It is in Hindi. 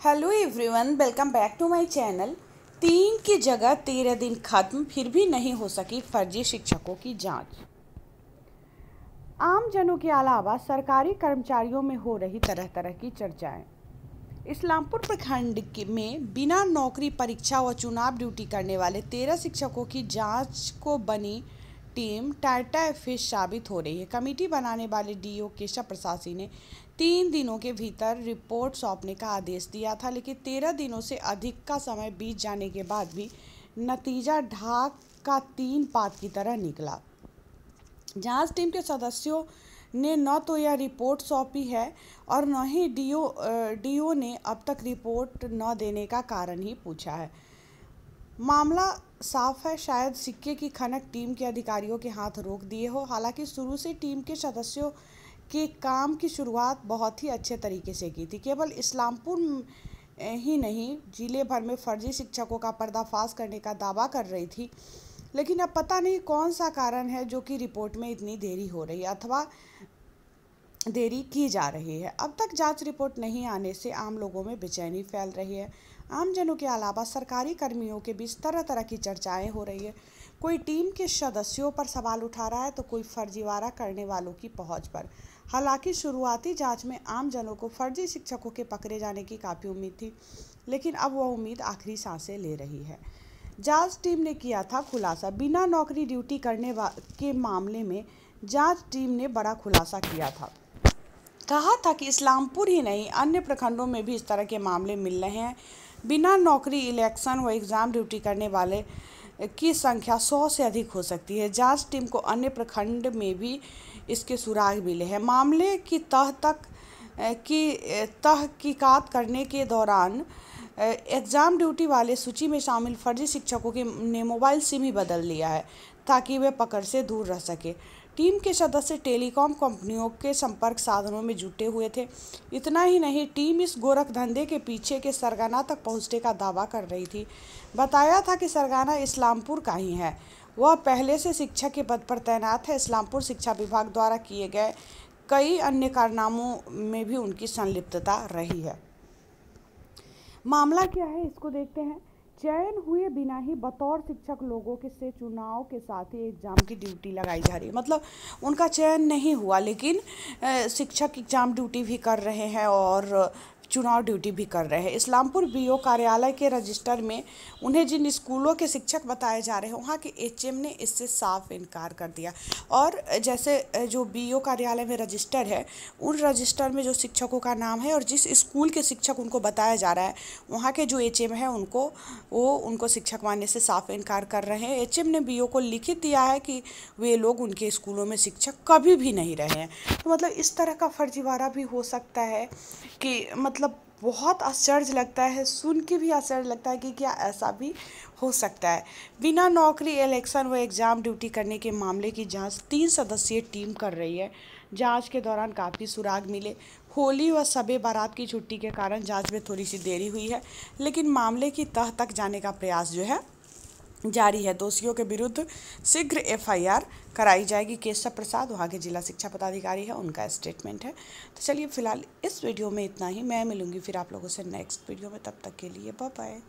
Hello everyone, welcome back to my channel. तीन की जगह तेरह दिन खत्म, फिर भी नहीं हो सकी फर्जी शिक्षकों की जाँच। आम जनों के अलावा सरकारी कर्मचारियों में हो रही तरह तरह की चर्चाएँ। इस्लामपुर प्रखंड में बिना नौकरी, परीक्षा व चुनाव ड्यूटी करने वाले तेरह शिक्षकों की जाँच को बनी टीम टाटा फ़िश साबित हो रही है। कमेटी बनाने वाले डीओ केशव प्रसासी ने तीन दिनों के भीतर रिपोर्ट सौंपने का आदेश दिया था, लेकिन तेरह दिनों से अधिक का समय बीत जाने के बाद भी नतीजा ढाक का तीन पात की तरह निकला। जाँच टीम के सदस्यों ने न तो यह रिपोर्ट सौंपी है और न ही डीओ डीओ ने अब तक रिपोर्ट न देने का कारण ही पूछा है। मामला साफ़ है, शायद सिक्के की खनक टीम के अधिकारियों के हाथ रोक दिए हो। हालाँकि शुरू से टीम के सदस्यों के काम की शुरुआत बहुत ही अच्छे तरीके से की थी। केवल इस्लामपुर ही नहीं, ज़िले भर में फर्जी शिक्षकों का पर्दाफाश करने का दावा कर रही थी। लेकिन अब पता नहीं कौन सा कारण है जो कि रिपोर्ट में इतनी देरी हो रही है अथवा देरी की जा रही है। अब तक जाँच रिपोर्ट नहीं आने से आम लोगों में बेचैनी फैल रही है। आमजनों के अलावा सरकारी कर्मियों के बीच तरह तरह की चर्चाएँ हो रही है। कोई टीम के सदस्यों पर सवाल उठा रहा है तो कोई फर्जीवाड़ा करने वालों की पहुँच पर। हालाँकि शुरुआती जाँच में आम जनों को फर्जी शिक्षकों के पकड़े जाने की काफ़ी उम्मीद थी, लेकिन अब वह उम्मीद आखिरी साँसें ले रही है। जाँच टीम ने किया था खुलासा। बिना नौकरी ड्यूटी करने के मामले में जाँच टीम ने बड़ा खुलासा किया था। कहा था कि इस्लामपुर ही नहीं, अन्य प्रखंडों में भी इस तरह के मामले मिल रहे हैं। बिना नौकरी, इलेक्शन व एग्ज़ाम ड्यूटी करने वाले की संख्या सौ से अधिक हो सकती है। जाँच टीम को अन्य प्रखंड में भी इसके सुराग मिले हैं। मामले की तह तक की तहकीकात करने के दौरान एग्ज़ाम ड्यूटी वाले सूची में शामिल फर्जी शिक्षकों के, ने मोबाइल सिम ही बदल लिया है, ताकि वे पकड़ से दूर रह सके। टीम के सदस्य टेलीकॉम कंपनियों के संपर्क साधनों में जुटे हुए थे। इतना ही नहीं, टीम इस गोरख धंधे के पीछे के सरगाना तक पहुँचने का दावा कर रही थी। बताया था कि सरगाना इस्लामपुर का ही है। वह पहले से शिक्षक के पद पर तैनात है। इस्लामपुर शिक्षा विभाग द्वारा किए गए कई अन्य कारनामों में भी उनकी संलिप्तता रही है। मामला क्या है, इसको देखते हैं। चयन हुए बिना ही बतौर शिक्षक लोगों के से चुनाव के साथ ही एग्ज़ाम की ड्यूटी लगाई जा रही है। मतलब उनका चयन नहीं हुआ, लेकिन शिक्षक एग्ज़ाम ड्यूटी भी कर रहे हैं और चुनाव ड्यूटी भी कर रहे हैं। इस्लामपुर बीओ कार्यालय के रजिस्टर में उन्हें जिन स्कूलों के शिक्षक बताए जा रहे हैं, वहाँ के एचएम ने इससे साफ़ इनकार कर दिया। और जैसे जो बीओ कार्यालय में रजिस्टर है, उन रजिस्टर में जो शिक्षकों का नाम है और जिस स्कूल के शिक्षक उनको बताया जा रहा है, वहाँ के जो एचएम है, उनको, वो, उनको शिक्षक मानने से साफ़ इनकार कर रहे हैं। एचएम ने बीओ को लिखित दिया है कि वे लोग उनके स्कूलों में शिक्षक कभी भी नहीं रहे हैं। तो मतलब इस तरह का फर्जीवाड़ा भी हो सकता है कि मतलब मतलब बहुत आश्चर्य लगता है, सुन के भी आश्चर्य लगता है कि क्या ऐसा भी हो सकता है। बिना नौकरी, इलेक्शन व एग्ज़ाम ड्यूटी करने के मामले की जाँच तीन सदस्यीय टीम कर रही है। जाँच के दौरान काफ़ी सुराग मिले। होली व सबे बारात की छुट्टी के कारण जाँच में थोड़ी सी देरी हुई है, लेकिन मामले की तह तक जाने का प्रयास जो है जारी है। दोषियों के विरुद्ध शीघ्र एफआईआर कराई जाएगी। केशव प्रसाद वहाँ के जिला शिक्षा पदाधिकारी है, उनका स्टेटमेंट है। तो चलिए फ़िलहाल इस वीडियो में इतना ही। मैं मिलूँगी फिर आप लोगों से नेक्स्ट वीडियो में। तब तक के लिए बाय